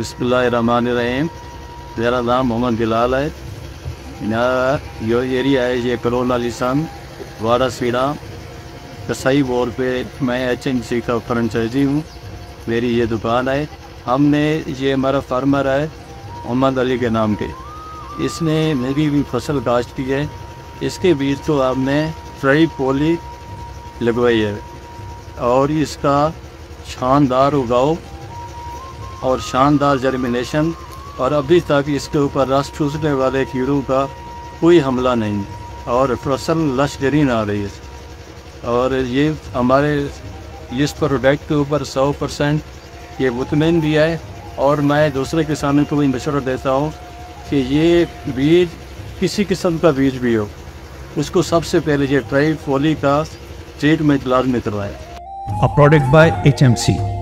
बिस्मिल्लाहिर्रहमानिर्रहीम मेरा नाम मोहम्मद बिलाल है मेरा जो एरिया है ये करोल अलीसान वाड़ा सीड़ा कसाई बोर्ड पे मैं एच एन सी का फ्रेंचाइजी हूँ मेरी ये दुकान है हमने ये हमारा फार्मर है मोहम्मद अली के नाम के इसने मेरी भी फ़सल काश्त की है. इसके बीज को हमने फ्राई पोली लगवाई है. और इसका शानदार उगाव और शानदार जर्मिनेशन और अभी तक इसके ऊपर रस चूसने वाले कीड़ों का कोई हमला नहीं और फ़सल लश्करीन आ रही है और ये हमारे, इस प्रोडक्ट के ऊपर 100 परसेंट ये मुतमिन भी है और मैं दूसरे किसानों को भी मशवरा देता हूँ कि ये बीज किसी किस्म का बीज भी हो। उसको सबसे पहले ये ट्राई फोली का ट्रीटमेंट लाजमी करवाएँ। A product by HMC.